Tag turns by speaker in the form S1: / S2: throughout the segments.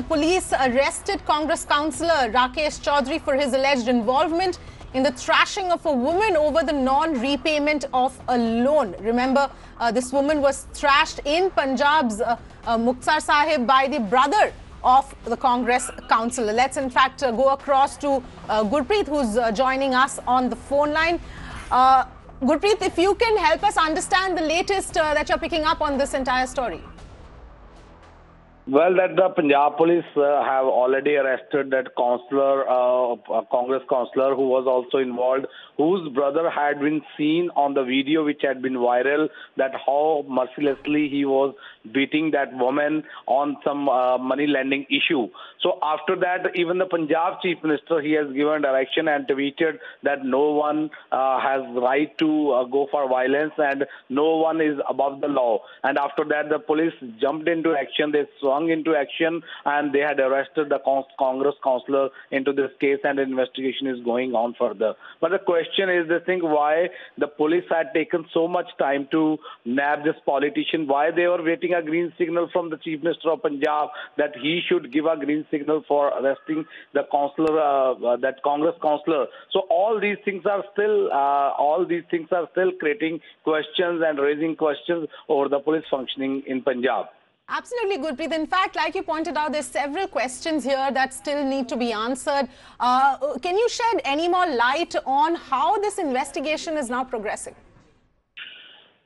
S1: the police arrested Congress councillor Rakesh Chaudhary for his alleged involvement in the thrashing of a woman over the non-repayment of a loan. Remember, uh, this woman was thrashed in Punjab's uh, uh, Sahib by the brother of the Congress councillor. Let's in fact uh, go across to uh, Gurpreet, who's uh, joining us on the phone line. Gurpreet, if you can help us understand the latest that you're picking up on this entire story.
S2: Well, that the Punjab police uh, have already arrested that councillor, uh, Congress councillor who was also involved, whose brother had been seen on the video which had been viral, that how mercilessly he was beating that woman on some uh, money lending issue. So after that, even the Punjab chief minister, he has given direction and tweeted that no one uh, has right to uh, go for violence and no one is above the law. And after that, the police jumped into action. They swung into action and they had arrested the Congress councillor into this case and the investigation is going on further. But the question is this thing, why the police had taken so much time to nab this politician, why they were waiting a green signal from the Chief Minister of Punjab that he should give a green signal for arresting the councillor, uh, uh, that Congress councillor. So all these things are still, uh, all these things are still creating questions and raising questions over the police functioning in Punjab.
S1: Absolutely, Gurpreet. In fact, like you pointed out, there's several questions here that still need to be answered. Uh, can you shed any more light on how this investigation is now progressing?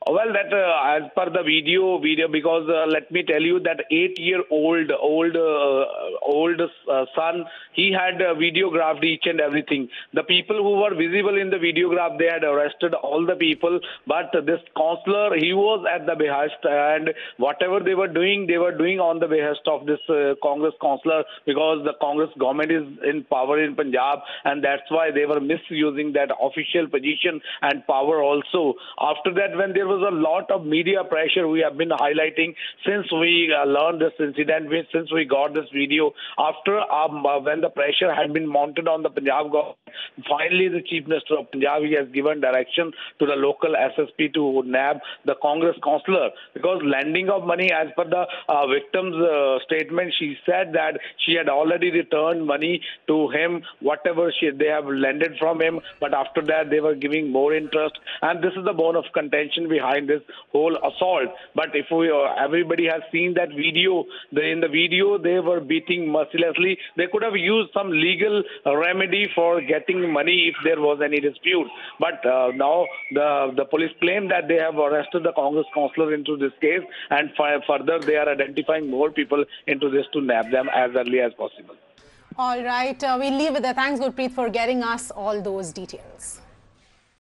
S2: Well, that uh, as per the video, video because uh, let me tell you that eight-year-old old uh, old uh, son, he had uh, videographed each and everything. The people who were visible in the videograph, they had arrested all the people, but this councillor, he was at the behest, and whatever they were doing, they were doing on the behest of this uh, Congress councillor because the Congress government is in power in Punjab, and that's why they were misusing that official position and power also. After that, when there was was a lot of media pressure we have been highlighting since we uh, learned this incident, since we got this video. After um, uh, when the pressure had been mounted on the Punjab government, finally the Chief Minister of Punjab has given direction to the local SSP to nab the Congress councillor because lending of money, as per the uh, victim's uh, statement, she said that she had already returned money to him, whatever she, they have lended from him, but after that they were giving more interest, and this is the bone of contention behind this whole assault. But if we, uh, everybody has seen that video, in the video they were beating mercilessly. They could have used some legal remedy for getting money if there was any dispute. But uh, now the the police claim that they have arrested the Congress councillor into this case, and further they are identifying more people into this to nab them as early as possible.
S1: All right, uh, we'll leave it there. Thanks, Gurpreet, for getting us all those details.